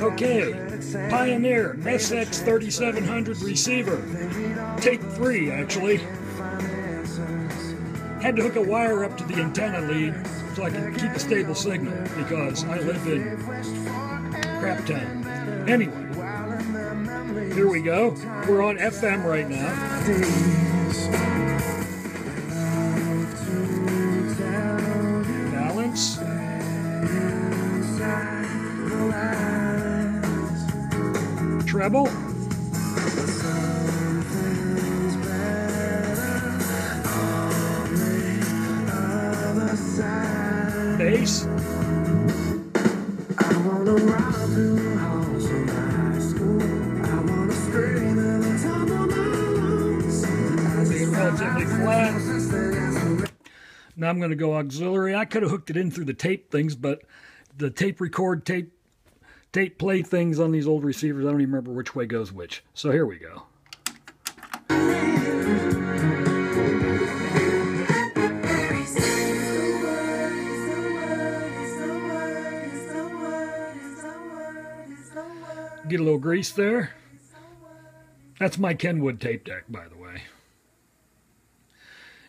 Okay, Pioneer SX3700 receiver. Take 3, actually. Had to hook a wire up to the antenna lead so I could keep a stable signal because I live in crap town. Anyway, here we go. We're on FM right now. Treble. Bass. Relatively flat. Now I'm going to go auxiliary. I could have hooked it in through the tape things, but the tape record, tape tape play things on these old receivers, I don't even remember which way goes which. So here we go. Get a little grease there. That's my Kenwood tape deck, by the way.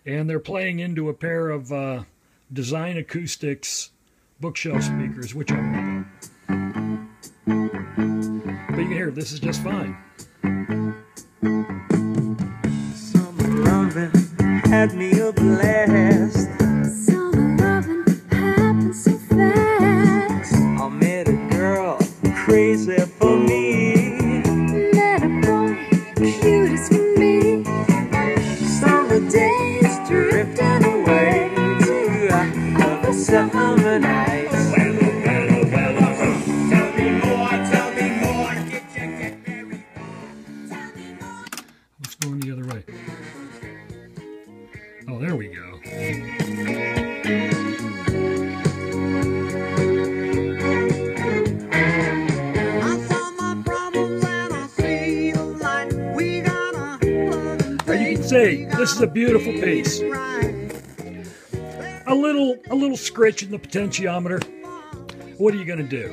And they're playing into a pair of uh, Design Acoustics bookshelf speakers, which I love. But you can hear this is just fine. Summer loving had me a blast. Summer loving happens so fast. I met a girl crazy for me. Met a boy, cute as can be. Summer days drifting away to other summer nights. Oh, there we go. I saw my problems and I see the light. We gotta Now you can see this is a beautiful piece. A little, a little scritch in the potentiometer. What are you gonna do?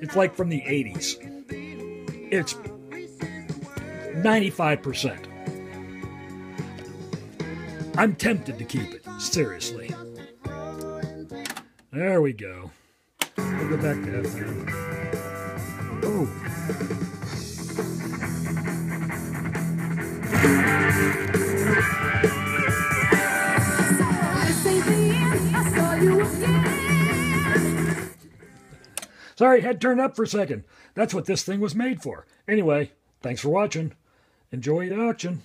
It's like from the 80s. It's 95%. I'm tempted to keep it, seriously. There we go. We'll go back to FM. Oh. Sorry, head turned up for a second. That's what this thing was made for. Anyway, thanks for watching. Enjoy the auction.